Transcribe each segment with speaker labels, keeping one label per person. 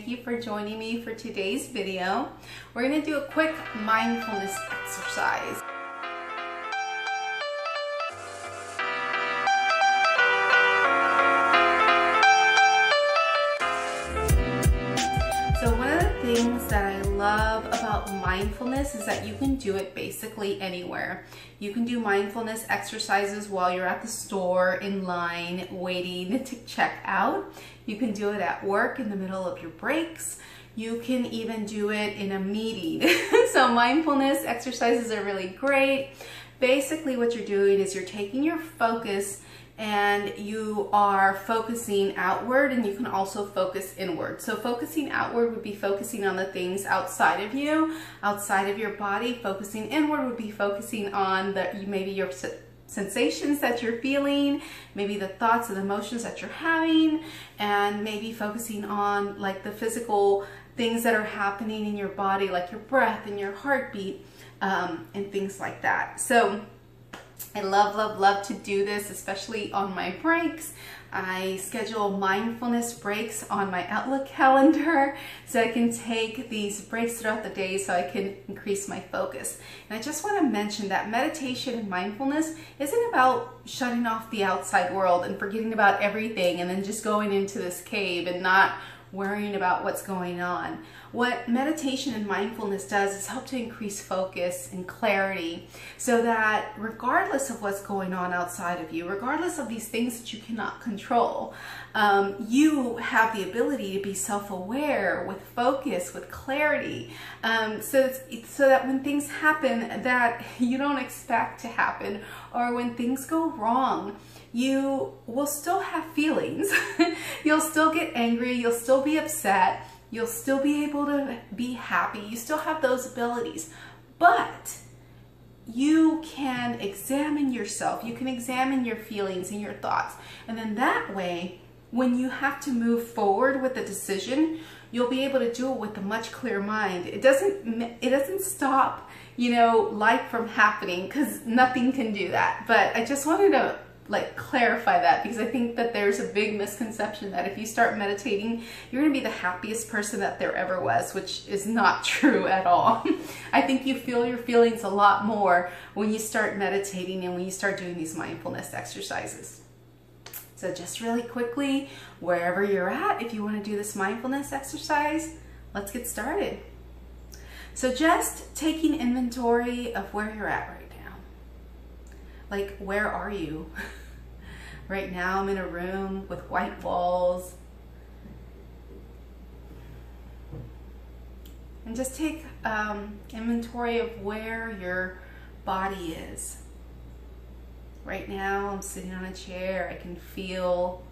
Speaker 1: Thank you for joining me for today's video. We're going to do a quick mindfulness exercise. About mindfulness is that you can do it basically anywhere. You can do mindfulness exercises while you're at the store, in line, waiting to check out. You can do it at work in the middle of your breaks. You can even do it in a meeting. so mindfulness exercises are really great. Basically what you're doing is you're taking your focus and you are focusing outward and you can also focus inward. So focusing outward would be focusing on the things outside of you, outside of your body. Focusing inward would be focusing on the maybe your sensations that you're feeling, maybe the thoughts and emotions that you're having, and maybe focusing on like the physical things that are happening in your body, like your breath and your heartbeat, um, and things like that. So I love, love, love to do this, especially on my breaks. I schedule mindfulness breaks on my Outlook calendar so I can take these breaks throughout the day so I can increase my focus. And I just want to mention that meditation and mindfulness isn't about shutting off the outside world and forgetting about everything and then just going into this cave and not worrying about what's going on. What meditation and mindfulness does is help to increase focus and clarity so that regardless of what's going on outside of you, regardless of these things that you cannot control, um, you have the ability to be self-aware with focus, with clarity, um, so, so that when things happen that you don't expect to happen or when things go wrong, you will still have feelings. you'll still get angry, you'll still be upset, you'll still be able to be happy, you still have those abilities. But you can examine yourself, you can examine your feelings and your thoughts. And then that way, when you have to move forward with a decision, you'll be able to do it with a much clearer mind. It doesn't it doesn't stop, you know, life from happening because nothing can do that. But I just wanted to like clarify that because I think that there's a big misconception that if you start meditating, you're gonna be the happiest person that there ever was, which is not true at all. I think you feel your feelings a lot more when you start meditating and when you start doing these mindfulness exercises. So just really quickly, wherever you're at, if you wanna do this mindfulness exercise, let's get started. So just taking inventory of where you're at right now. Like, where are you? Right now I'm in a room with white walls. And just take um, inventory of where your body is. Right now I'm sitting on a chair. I can feel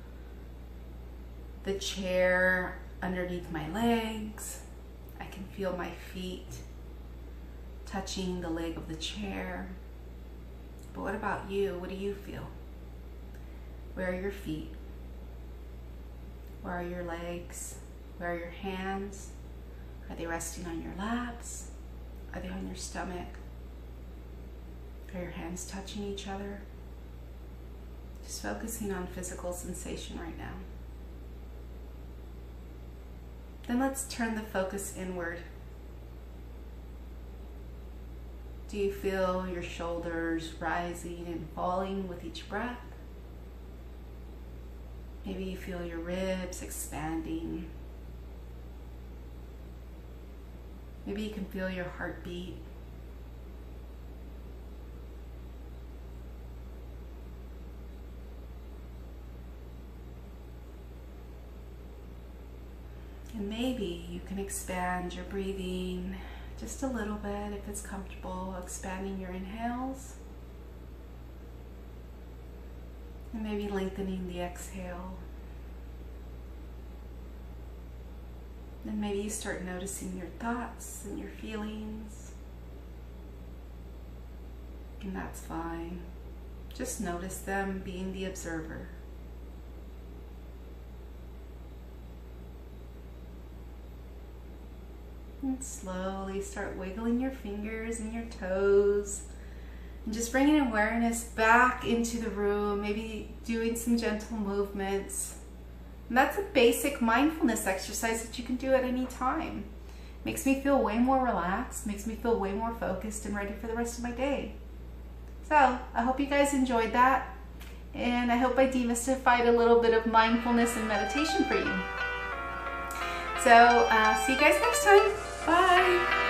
Speaker 1: the chair underneath my legs. I can feel my feet touching the leg of the chair. But what about you? What do you feel? Where are your feet? Where are your legs? Where are your hands? Are they resting on your laps? Are they on your stomach? Are your hands touching each other? Just focusing on physical sensation right now. Then let's turn the focus inward. Do you feel your shoulders rising and falling with each breath? Maybe you feel your ribs expanding. Maybe you can feel your heartbeat. And maybe you can expand your breathing just a little bit if it's comfortable, expanding your inhales And maybe lengthening the exhale. Then maybe you start noticing your thoughts and your feelings. And that's fine. Just notice them being the observer. And slowly start wiggling your fingers and your toes and just bringing awareness back into the room, maybe doing some gentle movements And that's a basic mindfulness exercise that you can do at any time. Makes me feel way more relaxed, makes me feel way more focused and ready for the rest of my day. So I hope you guys enjoyed that. And I hope I demystified a little bit of mindfulness and meditation for you. So uh, see you guys next time. Bye.